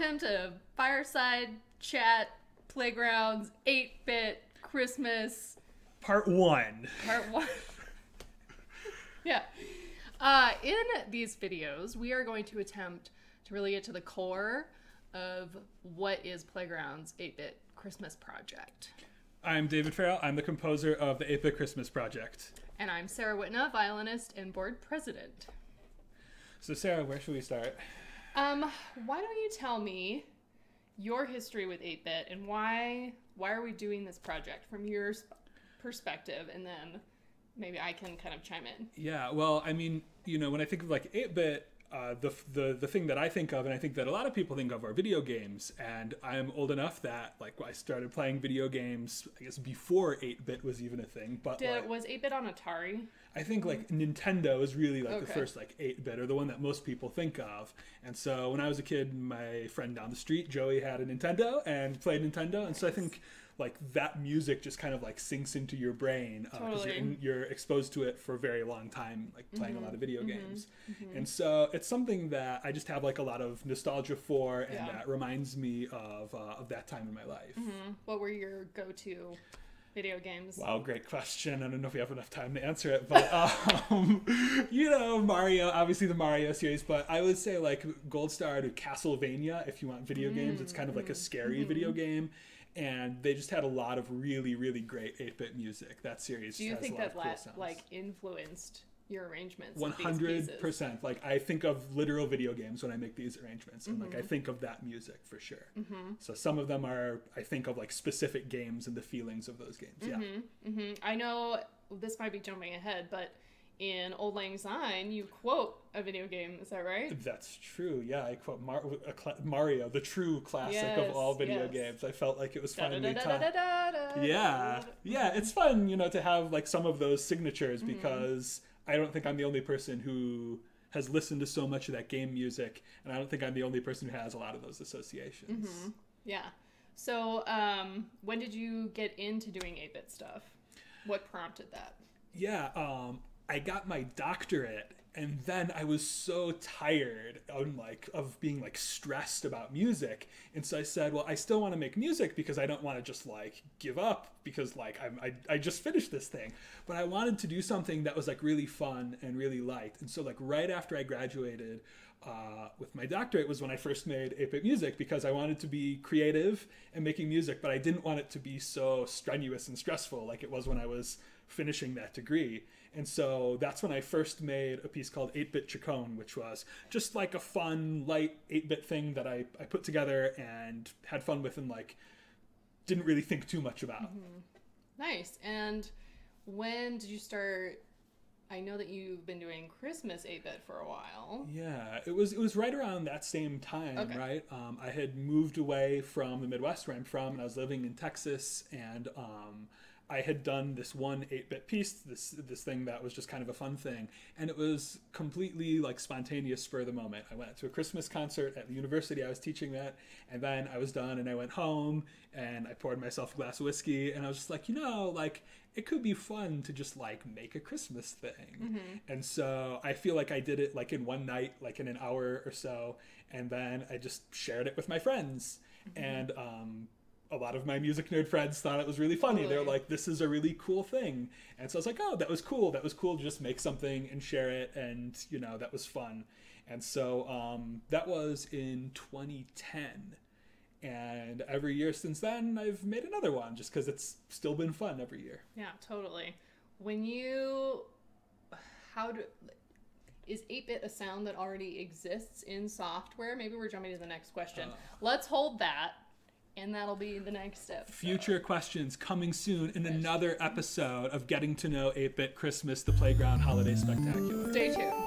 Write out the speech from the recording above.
Welcome to Fireside Chat Playgrounds 8 bit Christmas Part one. part one. yeah. Uh, in these videos, we are going to attempt to really get to the core of what is Playground's 8 bit Christmas project. I'm David Farrell. I'm the composer of the 8 Bit Christmas Project. And I'm Sarah Whitnah, violinist and board president. So, Sarah, where should we start? Um, why don't you tell me your history with 8-bit and why why are we doing this project from your perspective and then maybe I can kind of chime in. Yeah, well, I mean, you know, when I think of like 8 bit, uh, the, the the thing that I think of, and I think that a lot of people think of, are video games. And I'm old enough that like I started playing video games, I guess before 8 bit was even a thing. But Did like, was 8-bit on Atari? I think like Nintendo is really like the first like 8 bit or the one that most people think of. And so when I was a kid, my friend down the street, Joey, had a Nintendo and played Nintendo. And so I think like that music just kind of like sinks into your brain uh, because you're, you're exposed to it for a very long time, like playing a mm-hmm. lot of video Mm-hmm. games. Mm-hmm. And so it's something that I just have like a lot of nostalgia for and Yeah. that reminds me of, uh, of that time in my life. Mm-hmm. What were your go-to video games? Wow, great question. I don't know if we have enough time to answer it, but um, you know, Mario, obviously the Mario series, but I would say like Gold Star to Castlevania if you want video games. It's mm, kind of like a scary video game. And they just had a lot of really, really great 8 bit music. That series Do you think that cool la- like influenced your arrangements? of One these pieces? hundred percent. Like I think of literal video games when I make these arrangements, and Mm-hmm. like I think of that music for sure. Mm-hmm. So some of them are I think of like specific games and the feelings of those games. Yeah. hmm I know this might be jumping ahead, but in Auld Lang Syne, you quote a video game. Is that right? That's true. Yeah, I quote Mar- a cla Mario, the true classic Yes, of all video yes. games. I felt like it was finally time. Yeah, yeah, it's fun, you know, to have like some of those signatures Mm-hmm. because I don't think I'm the only person who has listened to so much of that game music, and I don't think I'm the only person who has a lot of those associations. Mm-hmm. Yeah. So, um, when did you get into doing 8-bit stuff? What prompted that? Yeah, um, I got my doctorate, and then I was so tired of like of being like stressed about music, and so I said, well, I still want to make music because I don't want to just like give up because like I'm, I I just finished this thing, but I wanted to do something that was like really fun and really light, and so like right after I graduated. Uh, with my doctorate was when I first made 8-bit music because I wanted to be creative and making music, but I didn't want it to be so strenuous and stressful like it was when I was finishing that degree. And so that's when I first made a piece called 8 Bit Chaconne, which was just like a fun, light 8 bit thing that I, I put together and had fun with and like didn't really think too much about. Nice. And when did you start? I know that you've been doing Christmas 8-bit for a while. Yeah, it was it was right around that same time, Okay. right? Um, I had moved away from the Midwest where I'm from, and I was living in Texas, and um, I had done this one eight bit piece, this this thing that was just kind of a fun thing, and it was completely like spontaneous, spur of the moment. I went to a Christmas concert at the university I was teaching at, and then I was done, and I went home, and I poured myself a glass of whiskey, and I was just like, you know, like it could be fun to just like make a Christmas thing. And so I feel like I did it like in one night, like in an hour or so, and then I just shared it with my friends. And um, a lot of my music nerd friends thought it was really funny. They were Totally. like, "This is a really cool thing," and so I was like, "Oh, that was cool. That was cool to just make something and share it, and you know, that was fun." And so um, that was in 2010. And every year since then, I've made another one just because it's still been fun every year. Yeah, totally. When you, how do, is 8-bit a sound that already exists in software? Maybe we're jumping to the next question. Uh. Let's hold that, and that'll be the next step. Future questions coming soon in another episode of Getting to Know 8 Bit Christmas, the Playground Holiday Spectacular. Stay tuned.